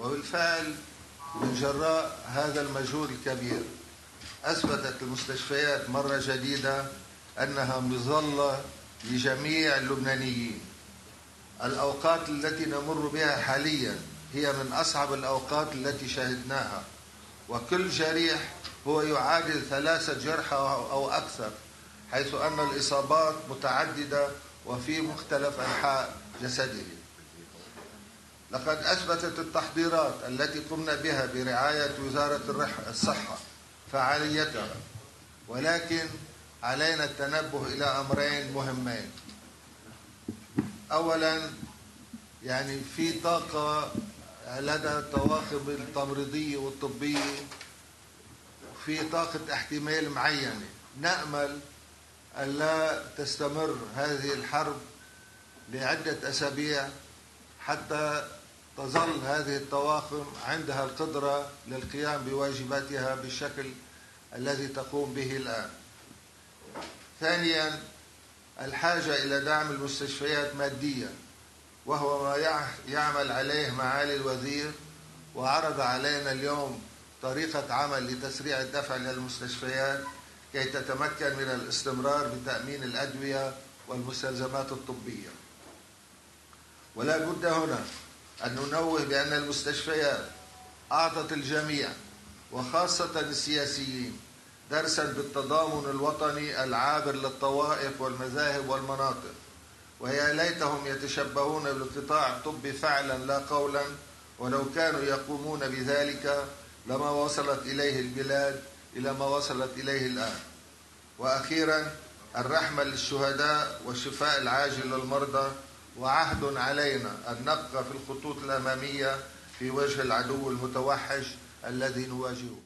وبالفعل من جراء هذا المجهود الكبير. أثبتت المستشفيات مرة جديدة أنها مظلة لجميع اللبنانيين. الأوقات التي نمر بها حاليا هي من أصعب الأوقات التي شهدناها وكل جريح هو يعادل ثلاثة جرحى أو أكثر حيث أن الإصابات متعددة وفي مختلف أنحاء جسده. لقد أثبتت التحضيرات التي قمنا بها برعاية وزارة الصحة فعاليتها ولكن علينا التنبه إلى أمرين مهمين. أولا يعني في طاقة لدى الطواقم التمريضية والطبية في طاقة احتمال معينة. نأمل ألا تستمر هذه الحرب لعدة أسابيع. حتى تظل هذه الطواقم عندها القدرة للقيام بواجباتها بالشكل الذي تقوم به الآن. ثانيا الحاجة إلى دعم المستشفيات ماديا وهو ما يعمل عليه معالي الوزير وعرض علينا اليوم طريقة عمل لتسريع الدفع للمستشفيات كي تتمكن من الاستمرار بتأمين الأدوية والمستلزمات الطبية. ولا بد هنا أن ننوه بأن المستشفيات أعطت الجميع وخاصة السياسيين درسا بالتضامن الوطني العابر للطوائف والمذاهب والمناطق. ويا ليتهم يتشبهون بالقطاع الطبي فعلا لا قولا ولو كانوا يقومون بذلك لما وصلت إليه البلاد إلى ما وصلت إليه الآن. وأخيرا الرحمة للشهداء والشفاء العاجل للمرضى وعهد علينا أن نبقى في الخطوط الأمامية في وجه العدو المتوحش الذي نواجهه.